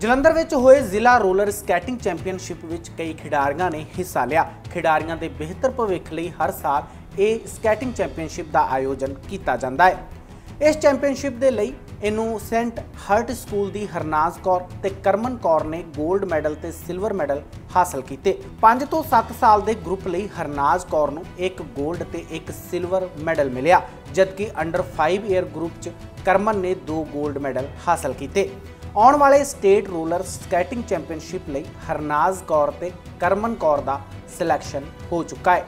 ਜਲੰਧਰ ਵਿੱਚ ਹੋਏ ਜ਼ਿਲ੍ਹਾ ਰੋਲਰ ਸਕੇਟਿੰਗ ਚੈਂਪੀਅਨਸ਼ਿਪ ਵਿੱਚ ਕਈ ਖਿਡਾਰੀਆਂ ਨੇ ਹਿੱਸਾ ਲਿਆ। ਖਿਡਾਰੀਆਂ ਦੇ ਬਿਹਤਰ ਭਵਿੱਖ ਲਈ ਹਰ ਸਾਲ ਇਹ ਸਕੇਟਿੰਗ ਚੈਂਪੀਅਨਸ਼ਿਪ ਦਾ ਆਯੋਜਨ ਕੀਤਾ ਜਾਂਦਾ ਹੈ। ਇਸ ਚੈਂਪੀਅਨਸ਼ਿਪ ਦੇ ਲਈ ਇਹਨੂੰ ਸੈਂਟ ਹਰਟ ਸਕੂਲ ਦੀ ਹਰਨਾਜ਼ ਕੌਰ ਤੇ ਕਰਮਨ ਕੌਰ ਨੇ 골ਡ ਮੈਡਲ ਤੇ ਸਿਲਵਰ ਮੈਡਲ ਹਾਸਲ ਕੀਤੇ। 5 ਤੋਂ 7 ਸਾਲ ਦੇ ਗਰੁੱਪ ਲਈ ਹਰਨਾਜ਼ ਕੌਰ ਨੂੰ ਇੱਕ 골ਡ ਤੇ ਇੱਕ ਸਿਲਵਰ ਮੈਡਲ ਮਿਲਿਆ, ਜਦਕਿ ਅੰਡਰ 5 ਈਅਰ ਗਰੁੱਪ 'ਚ ਕਰਮਨ ਨੇ ਦੋ 골ਡ ਮੈਡਲ ਹਾਸਲ ਕੀਤੇ। ਆਉਣ ਵਾਲੇ ਸਟੇਟ ਰੋਲਰ ਸਕੇਟਿੰਗ ਚੈਂਪੀਅਨਸ਼ਿਪ ਲਈ ਹਰਨਾਜ਼ ਕੌਰ ਤੇ ਕਰਮਨ ਕੌਰ ਦਾ ਸਿਲੈਕਸ਼ਨ ਹੋ ਚੁੱਕਾ ਹੈ।